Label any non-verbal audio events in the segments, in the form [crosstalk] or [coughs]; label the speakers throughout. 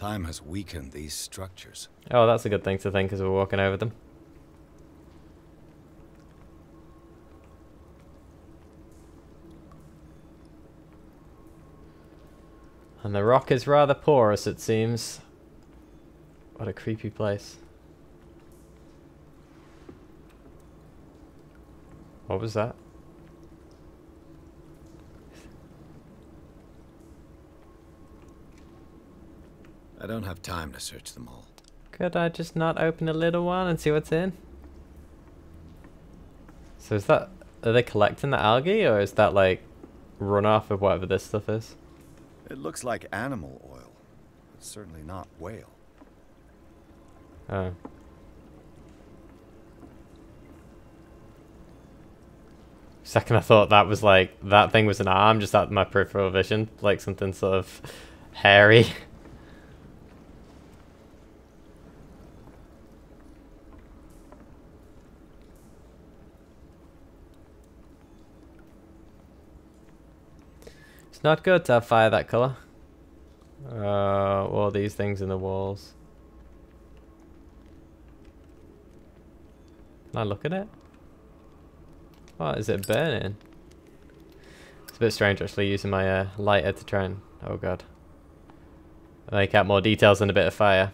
Speaker 1: Time has weakened these structures.
Speaker 2: Oh, that's a good thing to think as we're walking over them. And the rock is rather porous, it seems. What a creepy place. What was that?
Speaker 1: Don't have time to search them all.
Speaker 2: Could I just not open a little one and see what's in? So is that... Are they collecting the algae or is that like runoff of whatever this stuff is?
Speaker 1: It looks like animal oil. It's certainly not whale.
Speaker 2: Oh. Second I thought that was like, that thing was an arm just out of my peripheral vision. Like something sort of hairy. [laughs] It's not good to have fire that colour. Uh, all these things in the walls. Can I look at it? What, is it burning? It's a bit strange actually using my uh, lighter to try and... Oh god. Make out more details than a bit of fire.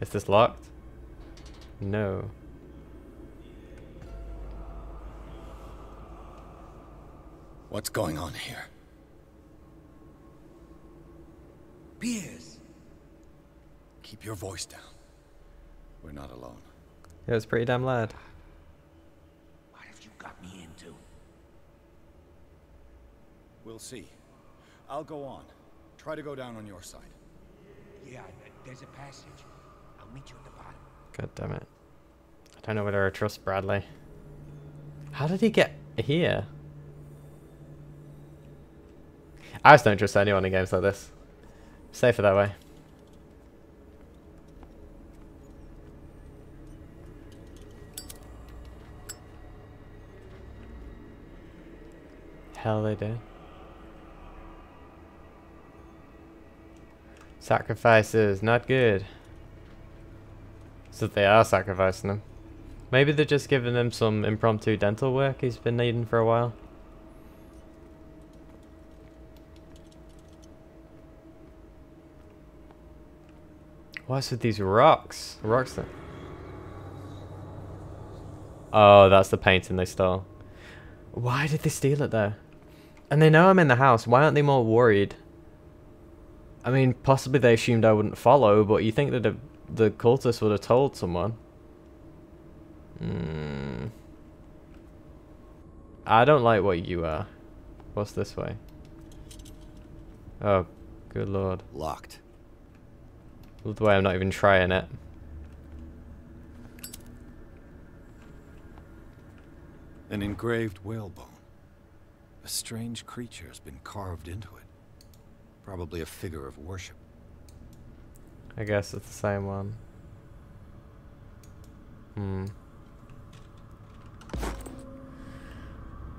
Speaker 2: Is this locked? No.
Speaker 1: What's going on here?
Speaker 3: Pierce!
Speaker 1: Keep your voice down. We're not alone.
Speaker 2: It was pretty damn loud.
Speaker 3: What have you got me into?
Speaker 1: We'll see. I'll go on. Try to go down on your side.
Speaker 3: Yeah, there's a passage. I'll meet you at the bottom.
Speaker 2: God damn it. I don't know whether I trust Bradley. How did he get here? I just don't trust anyone in games like this. Safer that way. Hell they do. Sacrifices, not good. So they are sacrificing them. Maybe they're just giving him some impromptu dental work he's been needing for a while. What's with these rocks? Rocks there. Oh, that's the painting they stole. Why did they steal it though? And they know I'm in the house. Why aren't they more worried? I mean, possibly they assumed I wouldn't follow, but you think that the, the cultists would have told someone. Hmm. I don't like what you are. What's this way? Oh, good lord.
Speaker 1: Locked.
Speaker 2: Love the way I'm not even trying it.
Speaker 1: An engraved whalebone. A strange creature has been carved into it. Probably a figure of worship.
Speaker 2: I guess it's the same one. Hmm.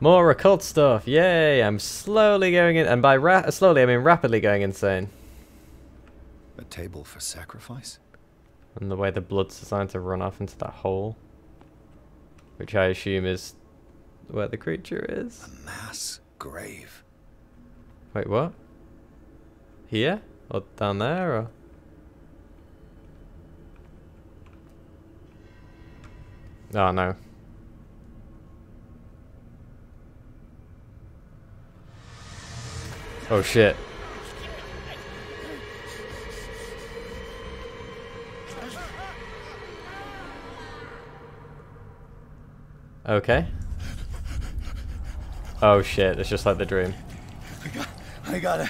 Speaker 2: More occult stuff. Yay! I'm slowly going in, and by ra slowly I mean rapidly going insane.
Speaker 1: Table for sacrifice?
Speaker 2: And the way the blood's designed to run off into that hole. Which I assume is where the creature is.
Speaker 1: A mass grave.
Speaker 2: Wait, what? Here? Or down there, or? Oh, no. Oh, shit. Okay. Oh shit, it's just like the dream.
Speaker 1: I got, I got it.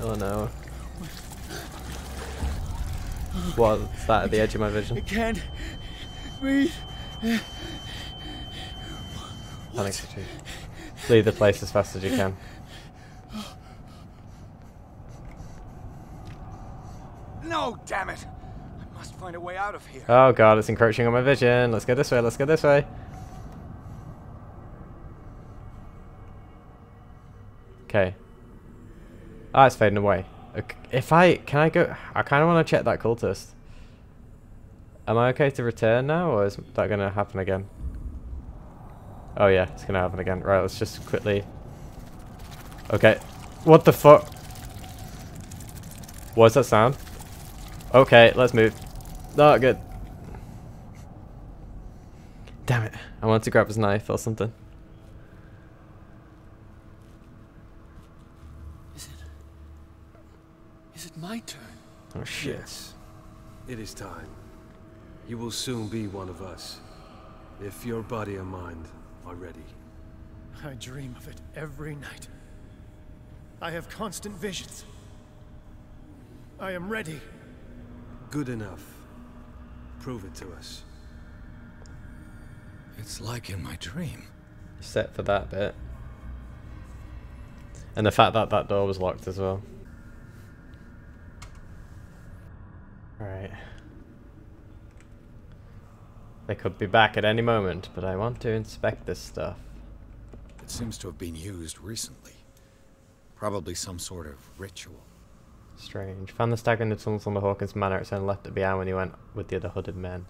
Speaker 2: Oh no. What's that at the edge of my vision?
Speaker 3: I can't breathe.
Speaker 2: Panic situation. Leave the place as fast as you can.
Speaker 1: No, damn it! Find a way out of here.
Speaker 2: Oh god, it's encroaching on my vision. Let's go this way, let's go this way. Okay. Ah, it's fading away. If I can I go? I kind of want to check that cultist. Am I okay to return now, or is that gonna happen again? Oh yeah, it's gonna happen again. Right, let's just quickly. Okay, what the fuck? What's that sound? Okay, let's move. Not good. Damn it! I wanted to grab his knife or something.
Speaker 4: Is it? Is it my turn?
Speaker 2: Oh shit!
Speaker 5: Yes, it is time. You will soon be one of us, if your body and mind are ready.
Speaker 6: I dream of it every night. I have constant visions. I am ready.
Speaker 5: Good enough. Prove it to us.
Speaker 1: It's like in my dream.
Speaker 2: Except for that bit. And the fact that that door was locked as well. Alright. They could be back at any moment, but I want to inspect this stuff.
Speaker 1: It seems to have been used recently. Probably some sort of ritual.
Speaker 2: Strange. Found the stagger in the tunnels on the Hawkins Manor. its and left it behind when he went with the other hooded men.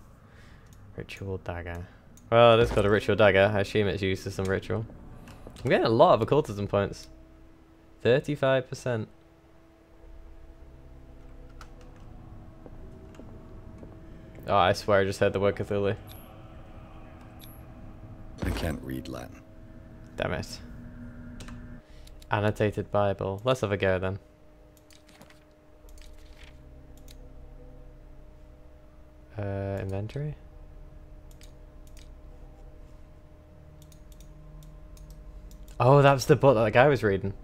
Speaker 2: Ritual dagger. Well, it is called a ritual dagger. I assume it's used to some ritual. I'm getting a lot of occultism points. 35%. Oh, I swear I just heard the word Cthulhu.
Speaker 1: I can't read Latin.
Speaker 2: Damn it. Annotated Bible. Let's have a go then. Uh, inventory? Oh, that was the book that the guy was reading.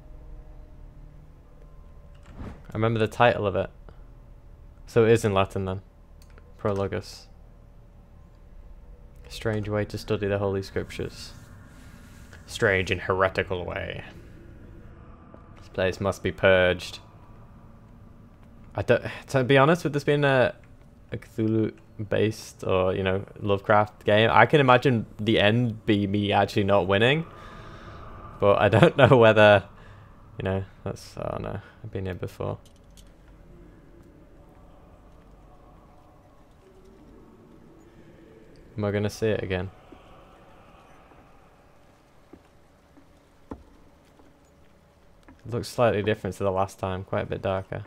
Speaker 2: I remember the title of it. So it is in Latin then. Prologus. Strange way to study the Holy Scriptures. Strange and heretical way. This place must be purged. I don't, to be honest, with this being a, uh, a Cthulhu based or, you know, Lovecraft game, I can imagine the end be me actually not winning. But I don't [laughs] know whether, you know, that's, oh no, I've been here before. Am I to see it again? Looks slightly different to the last time, quite a bit darker.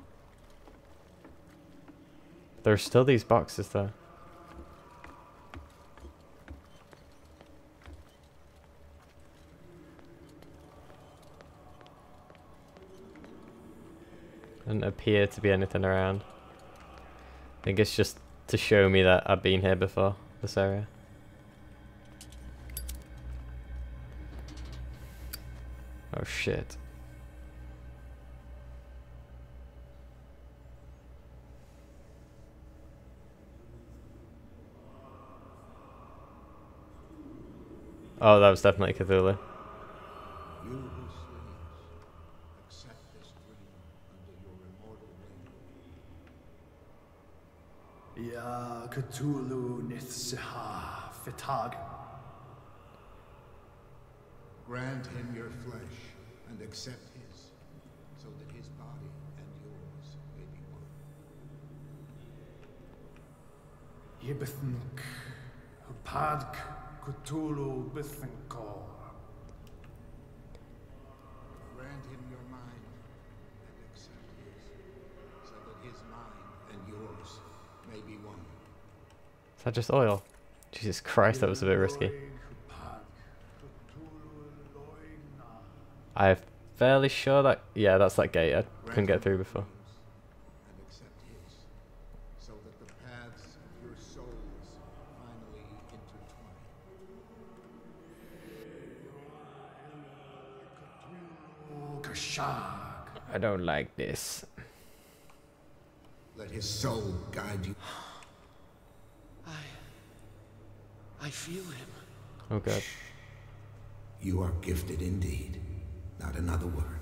Speaker 2: There's still these boxes though. Doesn't appear to be anything around. I think it's just to show me that I've been here before, this area. Oh shit. Oh, that was definitely Cthulhu.
Speaker 3: You who sleeps, accept this dream under your immortal wing.
Speaker 6: Ya Cthulhu Nithsiha Fitag.
Speaker 3: Grant him your flesh and accept his, so that his body and yours may be one.
Speaker 6: Yibithnk Hupadk Cthulhu Bithinkor.
Speaker 3: Grant him your mind and accept his, so that his mind and yours may be one.
Speaker 2: Is that just oil? Jesus Christ, that was a bit risky. I'm fairly sure that... Yeah, that's that gate. I couldn't get through before.
Speaker 3: And accept his, so that the paths of your souls finally intertwine.
Speaker 6: Kashag.
Speaker 2: I don't like this.
Speaker 3: Let his soul guide you.
Speaker 4: I feel him.
Speaker 2: Oh god.
Speaker 3: You are gifted indeed. Not another word.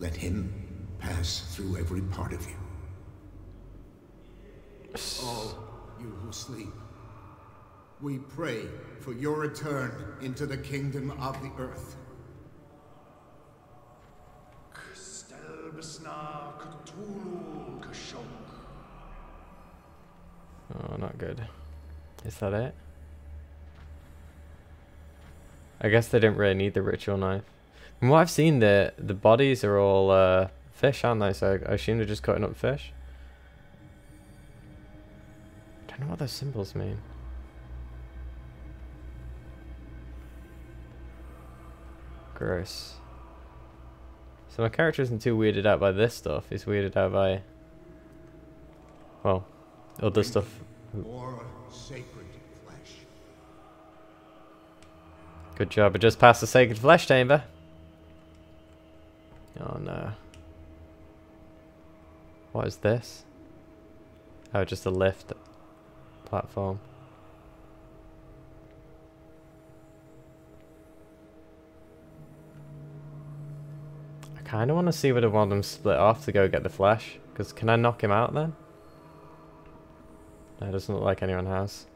Speaker 3: Let him pass through every part of you. All you who sleep, we pray for your return into the kingdom of the earth.
Speaker 2: Oh, not good. Is that it? I guess they didn't really need the ritual knife. From what I've seen, the the bodies are all uh, fish, aren't they? So I assume they're just cutting up fish. I don't know what those symbols mean. Gross. So my character isn't too weirded out by this stuff. He's weirded out by, well, other stuff.
Speaker 3: Or sacred flesh.
Speaker 2: Good job. I just passed the sacred flesh chamber. Oh no. What is this? Oh, just a lift platform. I kind of want to see whether one of them split off to go get the flesh. Because can I knock him out then? It doesn't look like anyone has.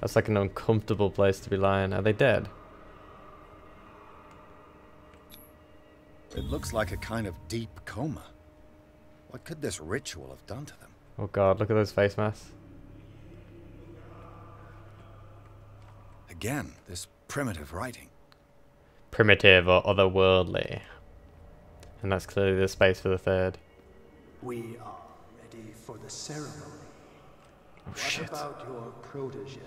Speaker 2: That's like an uncomfortable place to be lying. Are they dead?
Speaker 1: It looks like a kind of deep coma. What could this ritual have done to them?
Speaker 2: Oh god, look at those face masks.
Speaker 1: Again, this primitive writing.
Speaker 2: Primitive or otherworldly. And that's clearly the space for the third.
Speaker 7: We are ready for the ceremony.
Speaker 2: Oh
Speaker 7: what
Speaker 2: shit.
Speaker 7: about your protege?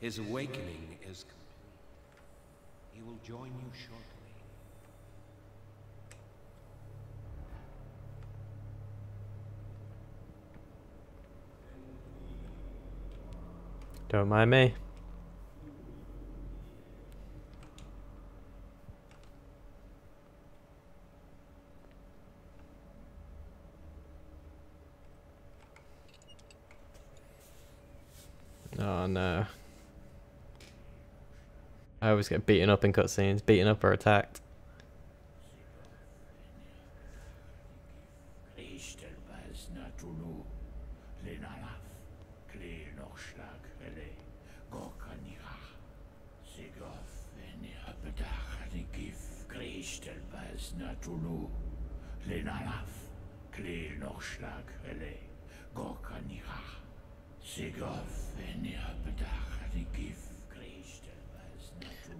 Speaker 8: His awakening is complete. He will join you shortly.
Speaker 2: Don't mind me. Oh uh, no. I always get beaten up in cutscenes, beaten up or attacked.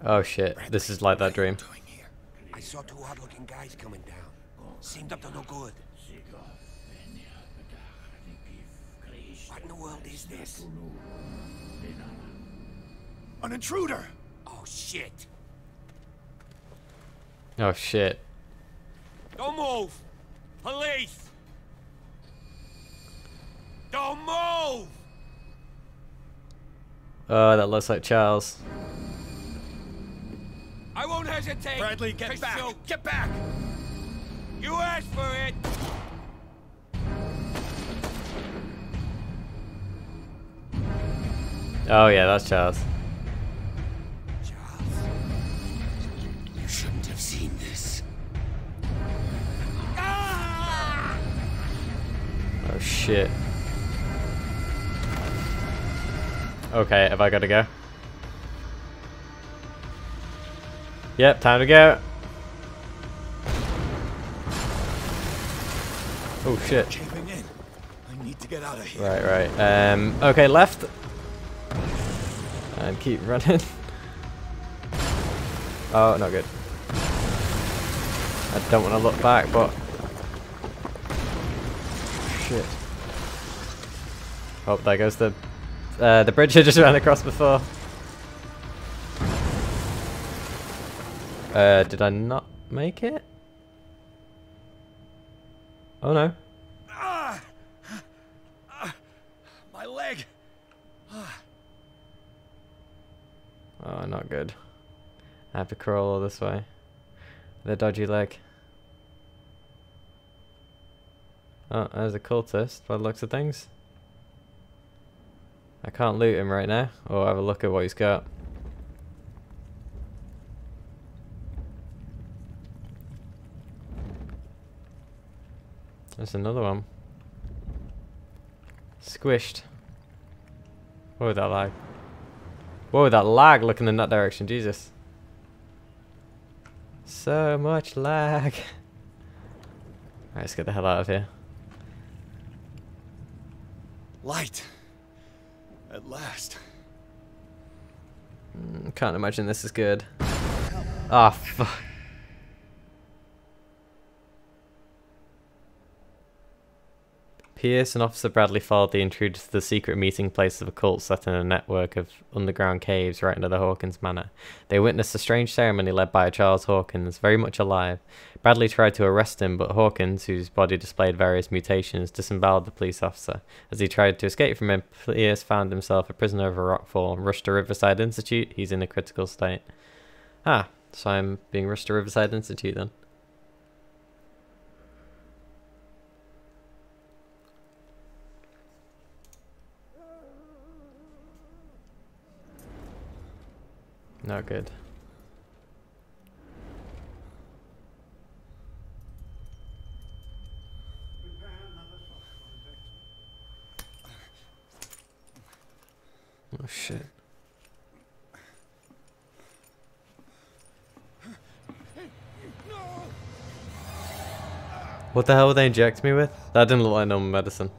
Speaker 2: Oh shit, this is like that dream.
Speaker 1: Doing here.
Speaker 8: I saw two odd-looking guys coming down. Seemed up to no good. What in the world is this?
Speaker 1: An intruder!
Speaker 8: Oh shit!
Speaker 2: Oh shit.
Speaker 8: Don't move! Police! Don't move!
Speaker 2: Oh, that looks like Charles.
Speaker 8: I won't hesitate.
Speaker 1: Bradley, get
Speaker 8: to
Speaker 1: back.
Speaker 8: shoot. Get back! You asked for it.
Speaker 2: Oh yeah, that's Charles.
Speaker 8: Charles, you shouldn't have seen this. Ah!
Speaker 2: Oh shit. Okay, have I got to go? Yep, time to go. Oh shit.
Speaker 1: I need to get out of here.
Speaker 2: Right, right. Um, okay, left. And keep [laughs] running. Oh, not good. I don't want to look back, but... Shit. Oh, there goes the... Uh, the bridge I just ran across before. Uh, did I not make it? Oh no.
Speaker 1: Ah! Ah! My leg!
Speaker 2: Oh, not good. I have to crawl all this way. The dodgy leg. Oh, there's a cultist by the looks of things. I can't loot him right now, or have a look at what he's got. There's another one. Squished. What was that like? Whoa, that lag looking in that direction, Jesus. So much lag. [laughs] Alright, let's get the hell out of here.
Speaker 1: Light. At last.
Speaker 2: Mm, Can't imagine this is good. Ah, fuck. Pierce and Officer Bradley followed the intruder to the secret meeting place of a cult set in a network of underground caves right under the Hawkins Manor. They witnessed a strange ceremony led by Charles Hawkins, very much alive. Bradley tried to arrest him, but Hawkins, whose body displayed various mutations, disemboweled the police officer. As he tried to escape from him, Pierce found himself a prisoner of a rockfall, rushed to Riverside Institute. He's in a critical state. Ah, so I'm being rushed to Riverside Institute then. Not good. Oh shit. What the hell would they inject me with? That didn't look like normal medicine.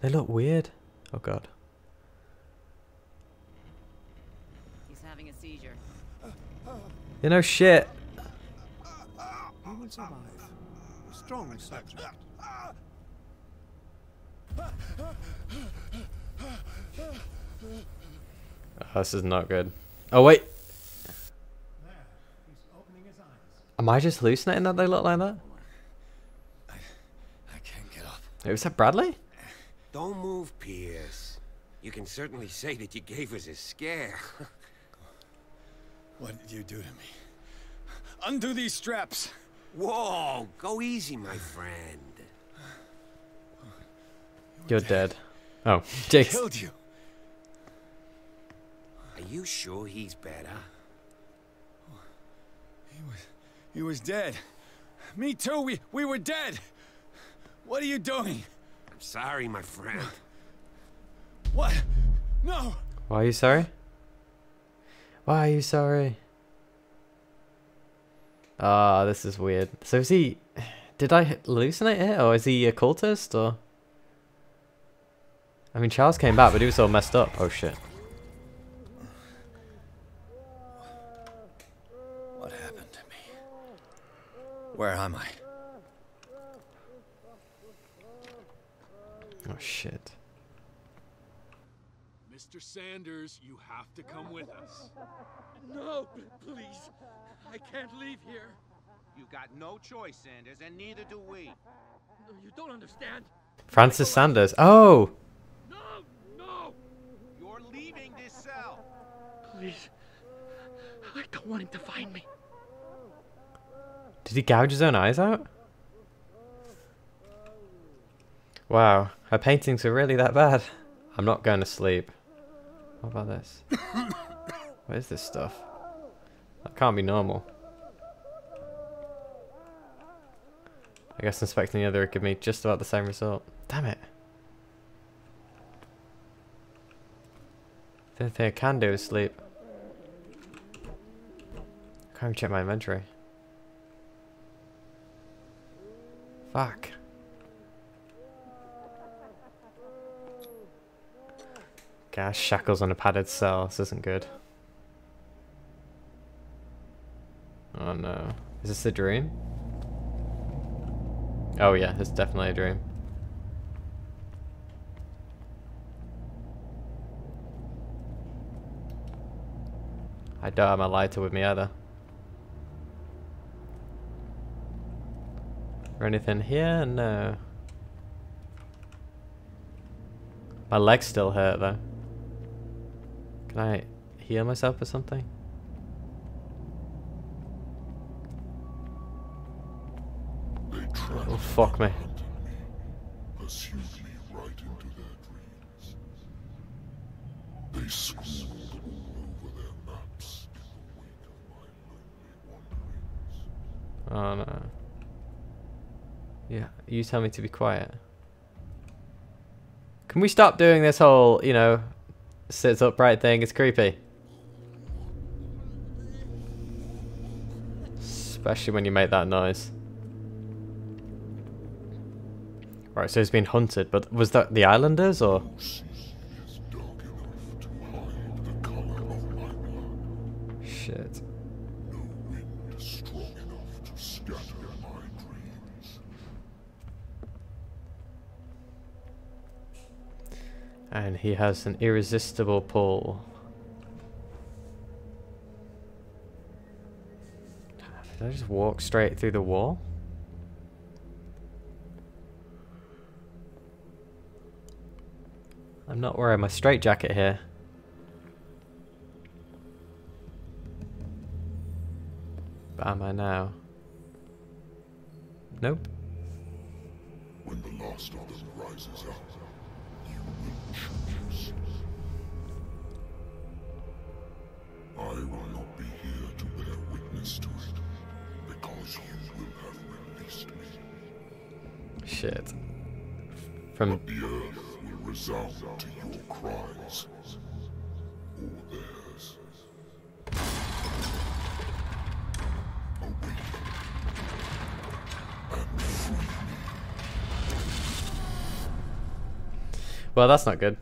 Speaker 2: They look weird. Oh god.
Speaker 9: He's having a seizure.
Speaker 2: You know shit.
Speaker 7: He will survive. Strong subject.
Speaker 2: Oh, this is not good. Oh wait. Am I just hallucinating that they look like that?
Speaker 1: I can't get up.
Speaker 2: It was that Bradley?
Speaker 10: Don't move, Pierce. You can certainly say that you gave us a scare. [laughs]
Speaker 1: What did you do to me? Undo these straps.
Speaker 10: Whoa, go easy, my friend.
Speaker 2: You're dead. Oh, [laughs] Jake.
Speaker 1: Killed you.
Speaker 10: Are you sure he's better?
Speaker 1: He was, he was dead. Me too. We, we were dead. What are you doing?
Speaker 10: I'm sorry, my friend.
Speaker 1: What? No.
Speaker 2: Why are you sorry? Why are you sorry? Ah, this is weird. So is he... Did I hallucinate it? Or is he a cultist? Or... I mean, Charles came back, but he was all messed up. Oh, shit.
Speaker 1: What happened to me? Where am I?
Speaker 2: Oh, shit.
Speaker 5: Mr. Sanders, you have to come with us. [laughs]
Speaker 4: No, please. I can't leave here.
Speaker 8: You've got no choice, Sanders, and neither do we.
Speaker 4: No, you don't understand.
Speaker 2: Francis Sanders. Oh!
Speaker 4: No, no,
Speaker 8: You're leaving this cell.
Speaker 4: please. I don't want him to find me.
Speaker 2: Did he gouge his own eyes out? Wow, her paintings are really that bad. I'm not going to sleep. What about this? [coughs] what is this stuff? That can't be normal. I guess inspecting the other would give me just about the same result. Damn it. The only thing I can do is sleep. Can't even check my inventory. Fuck. Gas shackles on a padded cell. This isn't good. Oh no. Is this a dream? Oh yeah, it's definitely a dream. I don't have my lighter with me either. Or anything here? No. My legs still hurt though. Can I heal myself or something? Oh fuck me.
Speaker 11: me. They.
Speaker 2: Oh no. Yeah, you tell me to be quiet. Can we stop doing this whole, you know, sits upright thing? It's creepy. Especially when you make that noise. Right, so he's been hunted, but was that the islanders or? Shit. And he has an irresistible pull. Did I just walk straight through the wall? I'm not wearing my straitjacket here. But am I now? Nope.
Speaker 11: When the last rises up. I will not be here to bear witness to it, because you will have released me.
Speaker 2: Shit. From
Speaker 11: The earth will resound to your cries,
Speaker 2: Well, that's not good.